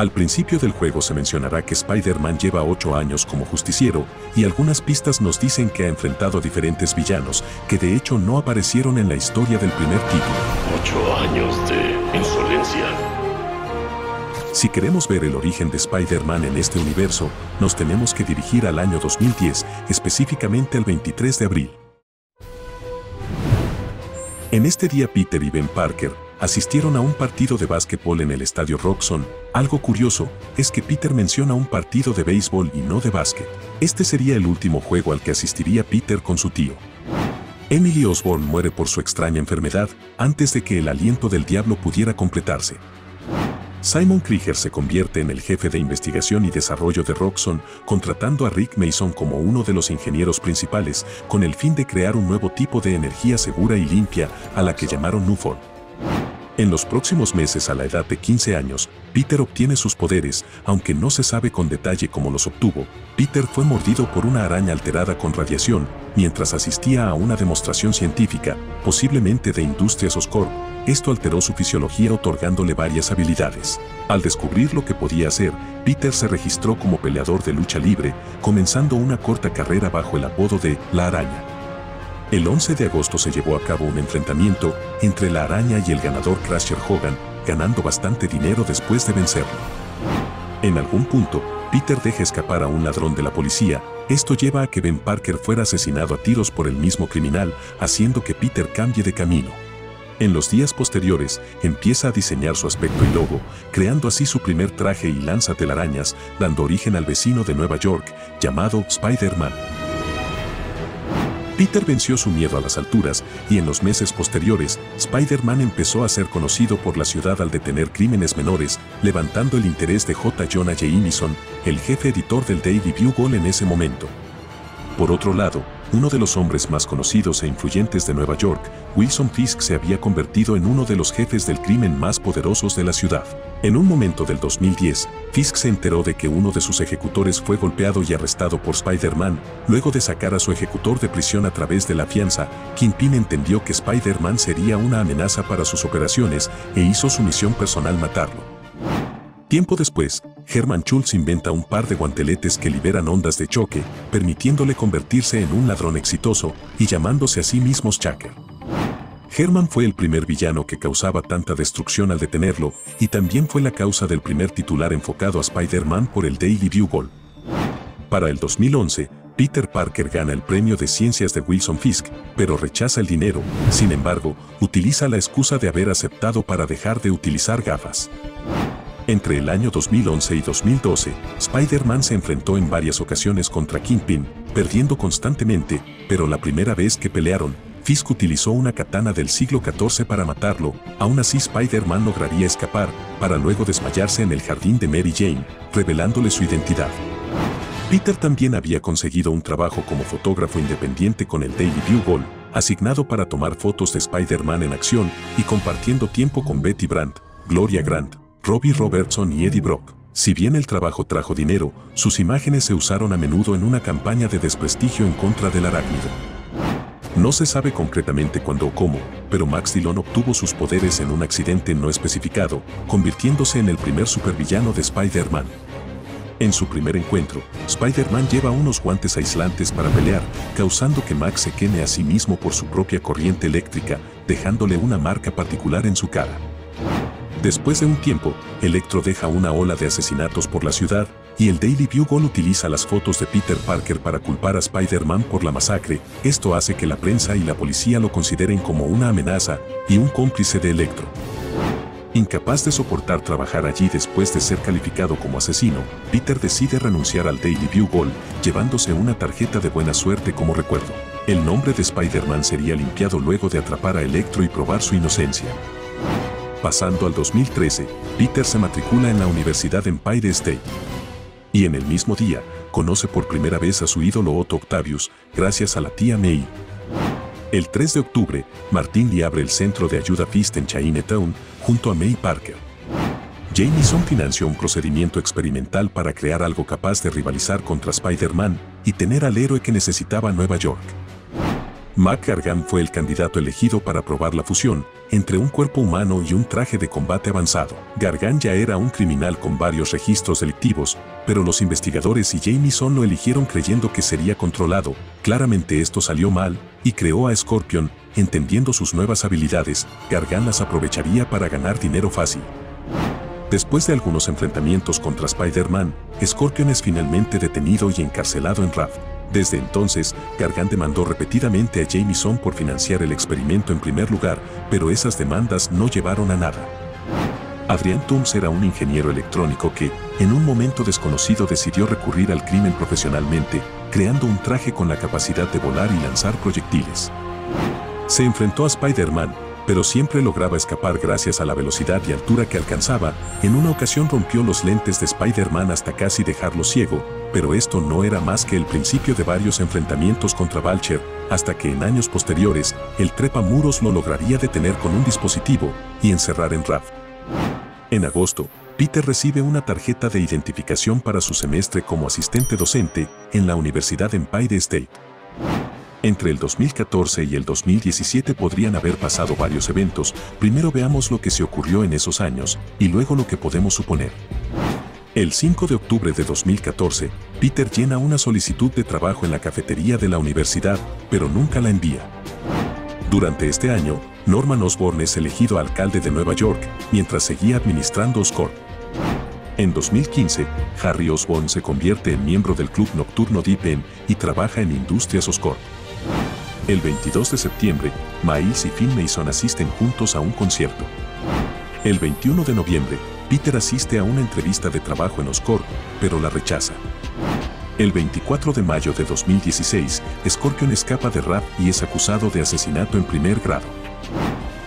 Al principio del juego se mencionará que Spider-Man lleva 8 años como justiciero y algunas pistas nos dicen que ha enfrentado a diferentes villanos que de hecho no aparecieron en la historia del primer título. 8 años de insolencia. Si queremos ver el origen de Spider-Man en este universo, nos tenemos que dirigir al año 2010, específicamente el 23 de abril. En este día Peter y Ben Parker asistieron a un partido de básquetbol en el estadio Roxon. Algo curioso es que Peter menciona un partido de béisbol y no de básquet. Este sería el último juego al que asistiría Peter con su tío. Emily Osborne muere por su extraña enfermedad antes de que el aliento del diablo pudiera completarse. Simon Krieger se convierte en el jefe de investigación y desarrollo de Roxxon, contratando a Rick Mason como uno de los ingenieros principales, con el fin de crear un nuevo tipo de energía segura y limpia, a la que llamaron Nufor. En los próximos meses a la edad de 15 años, Peter obtiene sus poderes, aunque no se sabe con detalle cómo los obtuvo. Peter fue mordido por una araña alterada con radiación mientras asistía a una demostración científica, posiblemente de Industrias Oscorp. Esto alteró su fisiología otorgándole varias habilidades. Al descubrir lo que podía hacer, Peter se registró como peleador de lucha libre, comenzando una corta carrera bajo el apodo de La Araña. El 11 de agosto se llevó a cabo un enfrentamiento entre la araña y el ganador Crasher Hogan, ganando bastante dinero después de vencerlo. En algún punto, Peter deja escapar a un ladrón de la policía, esto lleva a que Ben Parker fuera asesinado a tiros por el mismo criminal, haciendo que Peter cambie de camino. En los días posteriores, empieza a diseñar su aspecto y logo, creando así su primer traje y lanza telarañas, dando origen al vecino de Nueva York, llamado Spider-Man. Peter venció su miedo a las alturas y en los meses posteriores, Spider-Man empezó a ser conocido por la ciudad al detener crímenes menores, levantando el interés de J. Jonah Jameson, el jefe editor del Daily Bugle en ese momento. Por otro lado, uno de los hombres más conocidos e influyentes de Nueva York, Wilson Fisk se había convertido en uno de los jefes del crimen más poderosos de la ciudad. En un momento del 2010, Fisk se enteró de que uno de sus ejecutores fue golpeado y arrestado por Spider-Man. Luego de sacar a su ejecutor de prisión a través de la fianza, Kingpin entendió que Spider-Man sería una amenaza para sus operaciones e hizo su misión personal matarlo. Tiempo después, Herman Schultz inventa un par de guanteletes que liberan ondas de choque, permitiéndole convertirse en un ladrón exitoso y llamándose a sí mismo Shaker. Herman fue el primer villano que causaba tanta destrucción al detenerlo y también fue la causa del primer titular enfocado a Spider-Man por el Daily Bugle. Para el 2011, Peter Parker gana el premio de ciencias de Wilson Fisk, pero rechaza el dinero, sin embargo, utiliza la excusa de haber aceptado para dejar de utilizar gafas. Entre el año 2011 y 2012, Spider-Man se enfrentó en varias ocasiones contra Kingpin, perdiendo constantemente, pero la primera vez que pelearon, Fisk utilizó una katana del siglo XIV para matarlo, aún así Spider-Man lograría escapar, para luego desmayarse en el jardín de Mary Jane, revelándole su identidad. Peter también había conseguido un trabajo como fotógrafo independiente con el Daily Bugle, asignado para tomar fotos de Spider-Man en acción y compartiendo tiempo con Betty Brandt, Gloria Grant, Robbie Robertson y Eddie Brock. Si bien el trabajo trajo dinero, sus imágenes se usaron a menudo en una campaña de desprestigio en contra del arácnido. No se sabe concretamente cuándo o cómo, pero Max Dillon obtuvo sus poderes en un accidente no especificado, convirtiéndose en el primer supervillano de Spider-Man. En su primer encuentro, Spider-Man lleva unos guantes aislantes para pelear, causando que Max se queme a sí mismo por su propia corriente eléctrica, dejándole una marca particular en su cara. Después de un tiempo, Electro deja una ola de asesinatos por la ciudad, y el Daily Bugle utiliza las fotos de Peter Parker para culpar a Spider-Man por la masacre. Esto hace que la prensa y la policía lo consideren como una amenaza y un cómplice de Electro. Incapaz de soportar trabajar allí después de ser calificado como asesino, Peter decide renunciar al Daily Bugle, llevándose una tarjeta de buena suerte como recuerdo. El nombre de Spider-Man sería limpiado luego de atrapar a Electro y probar su inocencia. Pasando al 2013, Peter se matricula en la Universidad Empire State. Y en el mismo día, conoce por primera vez a su ídolo Otto Octavius, gracias a la tía May. El 3 de octubre, Martin le abre el centro de ayuda Fist en Chinatown, junto a May Parker. Jameson financió un procedimiento experimental para crear algo capaz de rivalizar contra Spider-Man y tener al héroe que necesitaba Nueva York. Mac Gargan fue el candidato elegido para probar la fusión entre un cuerpo humano y un traje de combate avanzado. Gargan ya era un criminal con varios registros delictivos, pero los investigadores y Jameson lo eligieron creyendo que sería controlado. Claramente esto salió mal, y creó a Scorpion, entendiendo sus nuevas habilidades, Gargan las aprovecharía para ganar dinero fácil. Después de algunos enfrentamientos contra Spider-Man, Scorpion es finalmente detenido y encarcelado en Raft. Desde entonces, Gargan demandó repetidamente a Jameson por financiar el experimento en primer lugar, pero esas demandas no llevaron a nada. Adrian Toomes era un ingeniero electrónico que, en un momento desconocido decidió recurrir al crimen profesionalmente, creando un traje con la capacidad de volar y lanzar proyectiles. Se enfrentó a Spider-Man, pero siempre lograba escapar gracias a la velocidad y altura que alcanzaba. En una ocasión rompió los lentes de Spider-Man hasta casi dejarlo ciego, pero esto no era más que el principio de varios enfrentamientos contra Vulture, hasta que en años posteriores, el trepa muros lo lograría detener con un dispositivo y encerrar en Raft. En agosto, Peter recibe una tarjeta de identificación para su semestre como asistente docente en la Universidad Empire State. Entre el 2014 y el 2017 podrían haber pasado varios eventos, primero veamos lo que se ocurrió en esos años, y luego lo que podemos suponer. El 5 de octubre de 2014, Peter llena una solicitud de trabajo en la cafetería de la universidad, pero nunca la envía. Durante este año, Norman Osborn es elegido alcalde de Nueva York, mientras seguía administrando Oscorp. En 2015, Harry Osborn se convierte en miembro del club nocturno Deep End y trabaja en Industrias Oscorp. El 22 de septiembre, Miles y Phil Mason asisten juntos a un concierto. El 21 de noviembre, Peter asiste a una entrevista de trabajo en Oscorp, pero la rechaza. El 24 de mayo de 2016, Scorpion escapa de Rap y es acusado de asesinato en primer grado.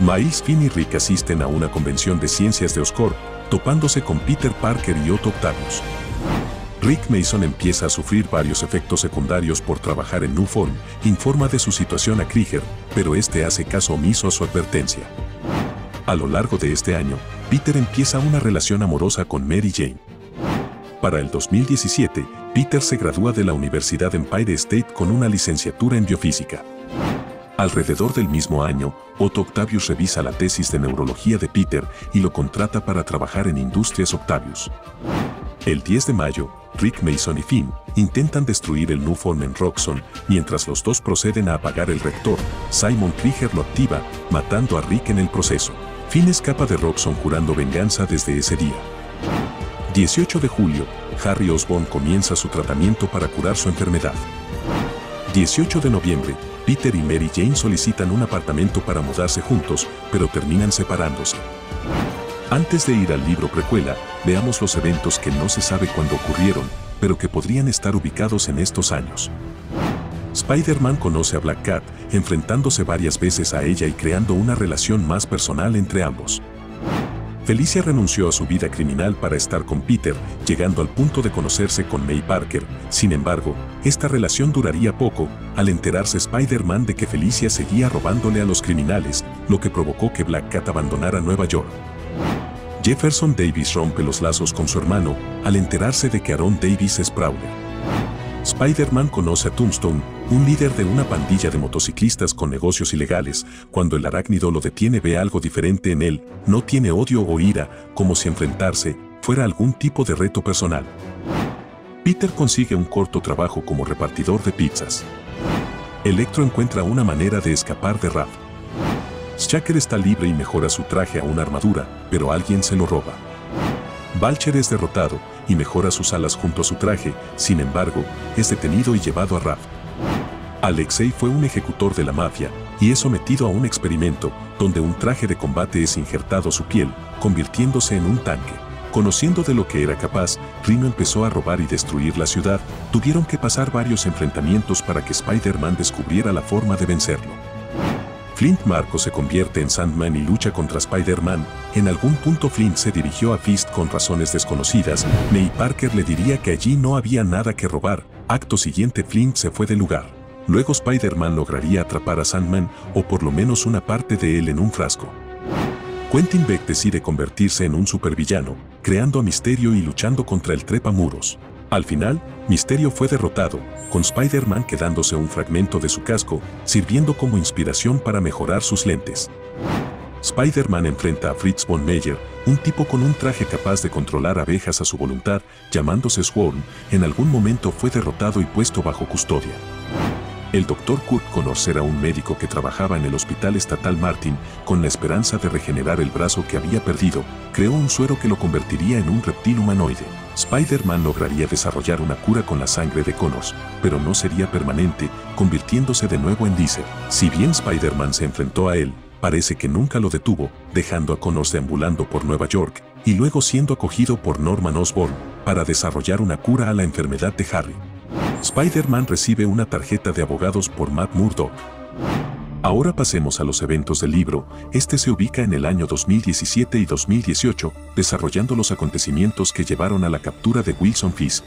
Miles, Finn y Rick asisten a una convención de ciencias de Oscorp, topándose con Peter Parker y Otto Octavius. Rick Mason empieza a sufrir varios efectos secundarios por trabajar en Nuform, informa de su situación a Krieger, pero este hace caso omiso a su advertencia. A lo largo de este año, Peter empieza una relación amorosa con Mary Jane. Para el 2017, Peter se gradúa de la Universidad Empire State con una licenciatura en biofísica. Alrededor del mismo año, Otto Octavius revisa la tesis de neurología de Peter y lo contrata para trabajar en Industrias Octavius. El 10 de mayo, Rick Mason y Finn intentan destruir el Nuform en Roxxon, mientras los dos proceden a apagar el rector. Simon Krieger lo activa, matando a Rick en el proceso. Finn escapa de Roxxon jurando venganza desde ese día. 18 de julio, Harry Osborn comienza su tratamiento para curar su enfermedad. 18 de noviembre, Peter y Mary Jane solicitan un apartamento para mudarse juntos, pero terminan separándose. Antes de ir al libro precuela, veamos los eventos que no se sabe cuándo ocurrieron, pero que podrían estar ubicados en estos años. Spider-Man conoce a Black Cat, enfrentándose varias veces a ella y creando una relación más personal entre ambos. Felicia renunció a su vida criminal para estar con Peter, llegando al punto de conocerse con May Parker. Sin embargo, esta relación duraría poco, al enterarse Spider-Man de que Felicia seguía robándole a los criminales, lo que provocó que Black Cat abandonara Nueva York. Jefferson Davis rompe los lazos con su hermano al enterarse de que Aaron Davis es Prowler. Spider-Man conoce a Tombstone, un líder de una pandilla de motociclistas con negocios ilegales. Cuando el arácnido lo detiene ve algo diferente en él, no tiene odio o ira, como si enfrentarse fuera algún tipo de reto personal. Peter consigue un corto trabajo como repartidor de pizzas. Electro encuentra una manera de escapar de Raph. Shaker está libre y mejora su traje a una armadura, pero alguien se lo roba. Balcher es derrotado y mejora sus alas junto a su traje, sin embargo, es detenido y llevado a Raft. Alexei fue un ejecutor de la mafia y es sometido a un experimento donde un traje de combate es injertado a su piel, convirtiéndose en un tanque. Conociendo de lo que era capaz, Rino empezó a robar y destruir la ciudad. Tuvieron que pasar varios enfrentamientos para que Spider-Man descubriera la forma de vencerlo. Flint Marco se convierte en Sandman y lucha contra Spider-Man. En algún punto Flint se dirigió a Fist con razones desconocidas. May Parker le diría que allí no había nada que robar. Acto siguiente Flint se fue del lugar. Luego Spider-Man lograría atrapar a Sandman, o por lo menos una parte de él en un frasco. Quentin Beck decide convertirse en un supervillano, creando a Misterio y luchando contra el Trepa Muros. Al final, Misterio fue derrotado, con Spider-Man quedándose un fragmento de su casco, sirviendo como inspiración para mejorar sus lentes. Spider-Man enfrenta a Fritz von Meyer, un tipo con un traje capaz de controlar abejas a su voluntad, llamándose Swarm, en algún momento fue derrotado y puesto bajo custodia. El Dr. Kurt conocerá a un médico que trabajaba en el Hospital Estatal Martin con la esperanza de regenerar el brazo que había perdido, creó un suero que lo convertiría en un reptil humanoide. Spider-Man lograría desarrollar una cura con la sangre de Connors, pero no sería permanente, convirtiéndose de nuevo en Diesel. Si bien Spider-Man se enfrentó a él, parece que nunca lo detuvo, dejando a Connors deambulando por Nueva York y luego siendo acogido por Norman Osborn para desarrollar una cura a la enfermedad de Harry. Spider-Man recibe una tarjeta de abogados por Matt Murdock. Ahora pasemos a los eventos del libro. Este se ubica en el año 2017 y 2018, desarrollando los acontecimientos que llevaron a la captura de Wilson Fisk.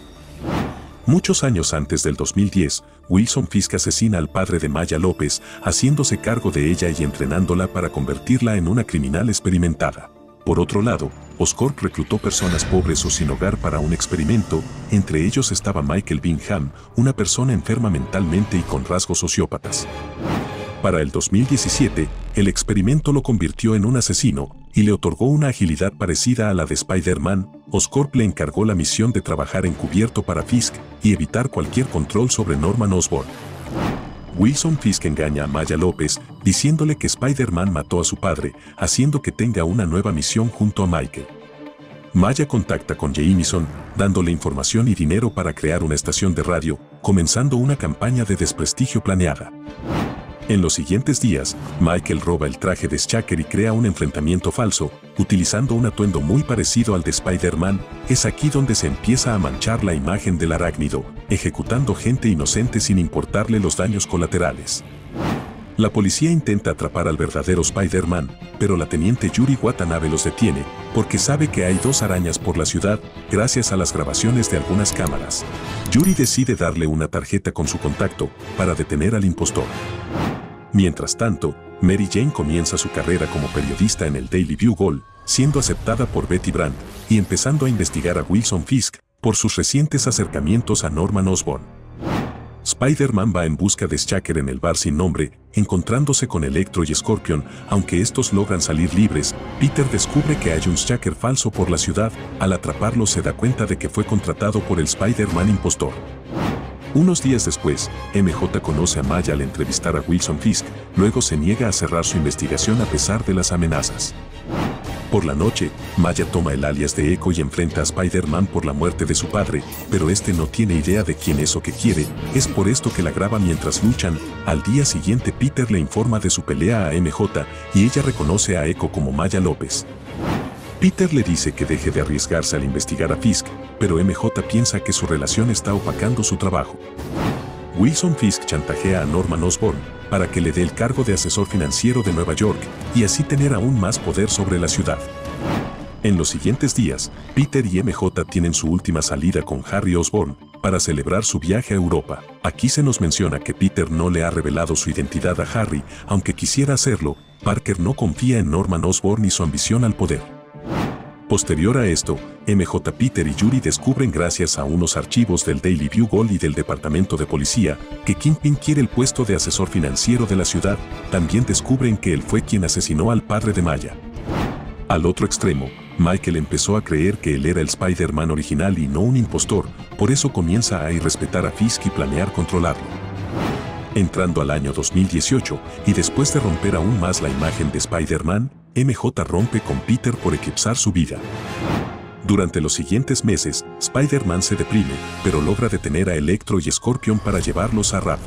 Muchos años antes del 2010, Wilson Fisk asesina al padre de Maya López, haciéndose cargo de ella y entrenándola para convertirla en una criminal experimentada. Por otro lado, Oscorp reclutó personas pobres o sin hogar para un experimento, entre ellos estaba Michael Bingham, una persona enferma mentalmente y con rasgos sociópatas. Para el 2017, el experimento lo convirtió en un asesino y le otorgó una agilidad parecida a la de Spider-Man. Oscorp le encargó la misión de trabajar encubierto para Fisk y evitar cualquier control sobre Norman Osborn. Wilson Fisk engaña a Maya López diciéndole que Spider-Man mató a su padre, haciendo que tenga una nueva misión junto a Michael. Maya contacta con Jameson, dándole información y dinero para crear una estación de radio, comenzando una campaña de desprestigio planeada. En los siguientes días, Michael roba el traje de Shaker y crea un enfrentamiento falso, utilizando un atuendo muy parecido al de Spider-Man, es aquí donde se empieza a manchar la imagen del arácnido, ejecutando gente inocente sin importarle los daños colaterales. La policía intenta atrapar al verdadero Spider-Man, pero la teniente Yuri Watanabe los detiene, porque sabe que hay dos arañas por la ciudad, gracias a las grabaciones de algunas cámaras. Yuri decide darle una tarjeta con su contacto, para detener al impostor. Mientras tanto, Mary Jane comienza su carrera como periodista en el Daily Bugle, siendo aceptada por Betty Brandt y empezando a investigar a Wilson Fisk por sus recientes acercamientos a Norman Osborn. Spider-Man va en busca de Shaker en el bar sin nombre, encontrándose con Electro y Scorpion, aunque estos logran salir libres, Peter descubre que hay un Shaker falso por la ciudad, al atraparlo se da cuenta de que fue contratado por el Spider-Man impostor. Unos días después, MJ conoce a Maya al entrevistar a Wilson Fisk, luego se niega a cerrar su investigación a pesar de las amenazas. Por la noche, Maya toma el alias de Echo y enfrenta a Spider-Man por la muerte de su padre, pero este no tiene idea de quién es o qué quiere, es por esto que la graba mientras luchan. Al día siguiente Peter le informa de su pelea a MJ y ella reconoce a Echo como Maya López. Peter le dice que deje de arriesgarse al investigar a Fisk, pero MJ piensa que su relación está opacando su trabajo. Wilson Fisk chantajea a Norman Osborn para que le dé el cargo de asesor financiero de Nueva York y así tener aún más poder sobre la ciudad. En los siguientes días, Peter y MJ tienen su última salida con Harry Osborn para celebrar su viaje a Europa. Aquí se nos menciona que Peter no le ha revelado su identidad a Harry, aunque quisiera hacerlo, Parker no confía en Norman Osborn y su ambición al poder. Posterior a esto, MJ Peter y Yuri descubren gracias a unos archivos del Daily Bugle y del Departamento de Policía que Kingpin quiere el puesto de asesor financiero de la ciudad. También descubren que él fue quien asesinó al padre de Maya. Al otro extremo, Michael empezó a creer que él era el Spider-Man original y no un impostor, por eso comienza a irrespetar a Fisk y planear controlarlo. Entrando al año 2018, y después de romper aún más la imagen de Spider-Man, MJ rompe con Peter por eclipsar su vida. Durante los siguientes meses, Spider-Man se deprime, pero logra detener a Electro y Scorpion para llevarlos a Rap.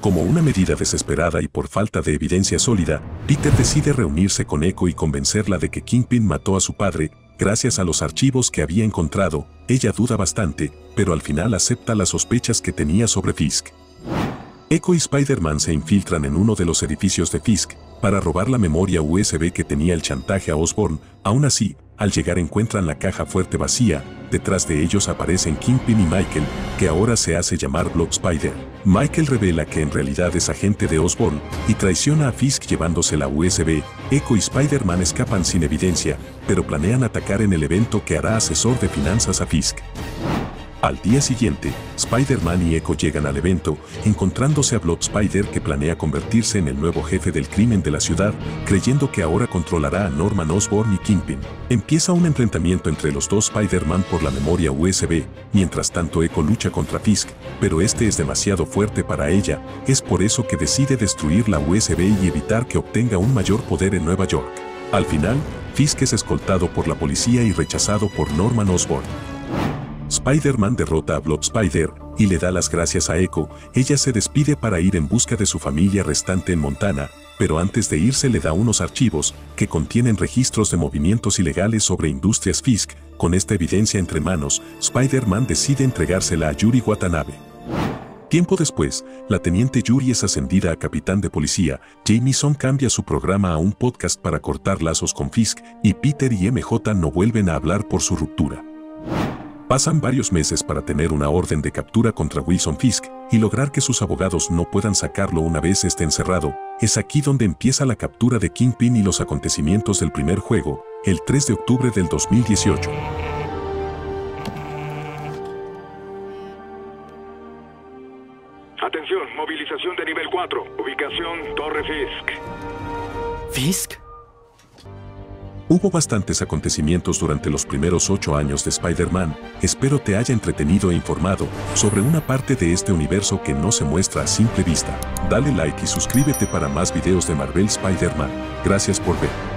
Como una medida desesperada y por falta de evidencia sólida, Peter decide reunirse con Echo y convencerla de que Kingpin mató a su padre, gracias a los archivos que había encontrado, ella duda bastante, pero al final acepta las sospechas que tenía sobre Fisk. Echo y Spider-Man se infiltran en uno de los edificios de Fisk para robar la memoria USB que tenía el chantaje a Osborn. Aún así, al llegar encuentran la caja fuerte vacía, detrás de ellos aparecen Kingpin y Michael, que ahora se hace llamar Block Spider. Michael revela que en realidad es agente de Osborn y traiciona a Fisk llevándose la USB. Echo y Spider-Man escapan sin evidencia, pero planean atacar en el evento que hará asesor de finanzas a Fisk. Al día siguiente, Spider-Man y Echo llegan al evento, encontrándose a Blood Spider que planea convertirse en el nuevo jefe del crimen de la ciudad, creyendo que ahora controlará a Norman Osborn y Kingpin. Empieza un enfrentamiento entre los dos Spider-Man por la memoria USB, mientras tanto Echo lucha contra Fisk, pero este es demasiado fuerte para ella, es por eso que decide destruir la USB y evitar que obtenga un mayor poder en Nueva York. Al final, Fisk es escoltado por la policía y rechazado por Norman Osborn. Spider-Man derrota a Blob Spider y le da las gracias a Echo. Ella se despide para ir en busca de su familia restante en Montana, pero antes de irse le da unos archivos que contienen registros de movimientos ilegales sobre Industrias Fisk. Con esta evidencia entre manos, Spider-Man decide entregársela a Yuri Watanabe. Tiempo después, la teniente Yuri es ascendida a capitán de policía, Jameson cambia su programa a un podcast para cortar lazos con Fisk y Peter y MJ no vuelven a hablar por su ruptura. Pasan varios meses para tener una orden de captura contra Wilson Fisk y lograr que sus abogados no puedan sacarlo una vez esté encerrado. Es aquí donde empieza la captura de Kingpin y los acontecimientos del primer juego, el 3 de octubre del 2018. Atención, movilización de nivel 4, ubicación Torre Fisk. ¿Fisk? Hubo bastantes acontecimientos durante los primeros ocho años de Spider-Man, espero te haya entretenido e informado sobre una parte de este universo que no se muestra a simple vista. Dale like y suscríbete para más videos de Marvel Spider-Man. Gracias por ver.